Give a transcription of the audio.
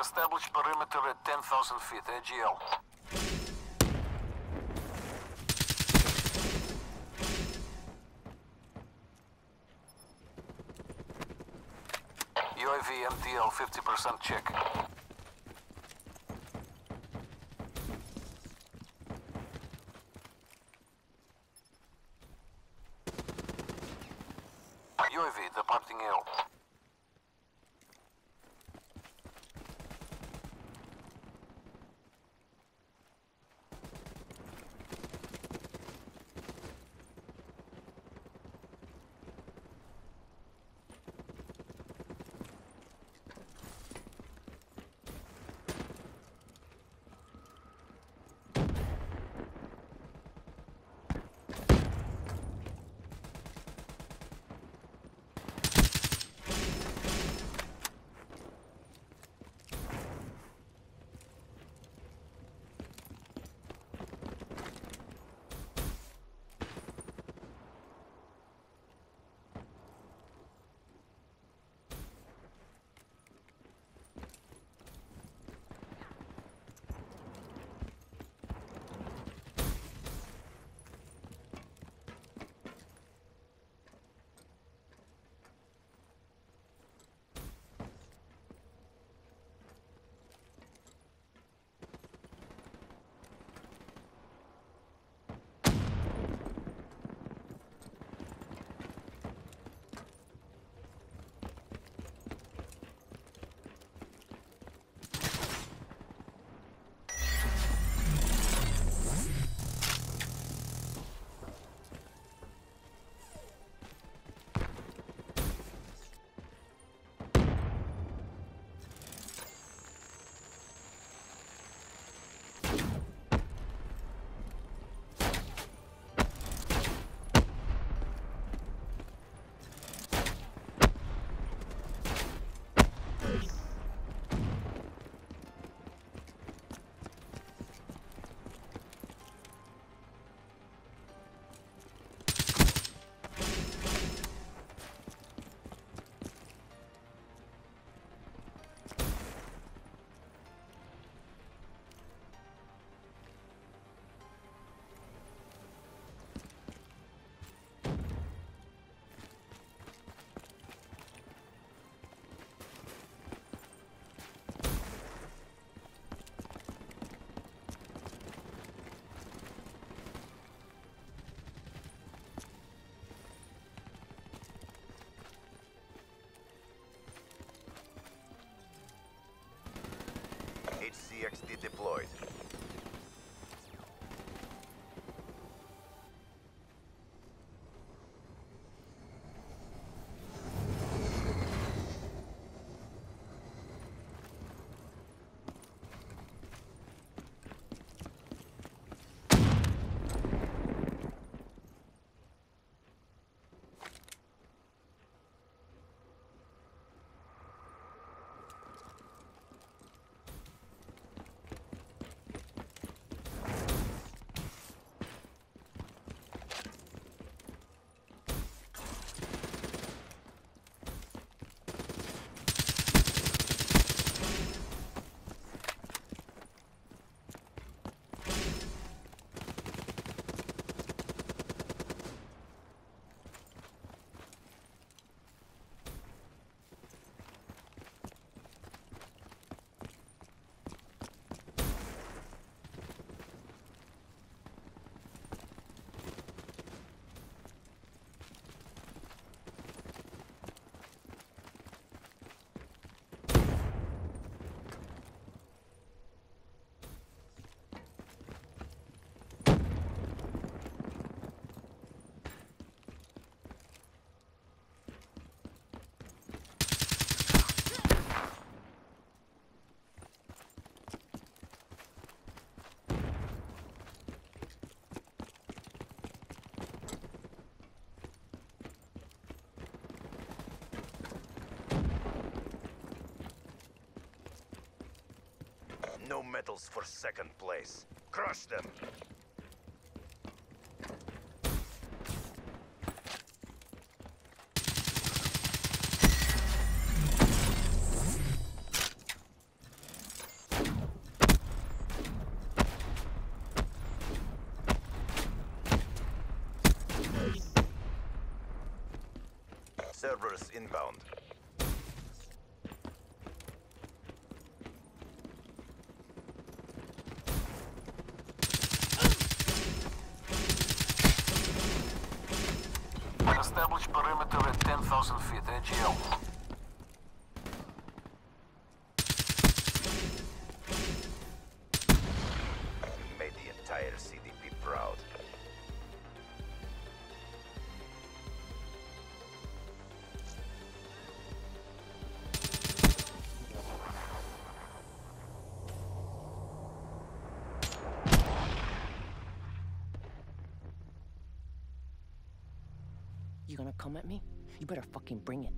Establish perimeter at 10,000 feet, AGL. UAV MTL 50% check. battles for second place. Crush them! Servers inbound. Establish perimeter at 10,000 feet. AGL. You gonna come at me? You better fucking bring it.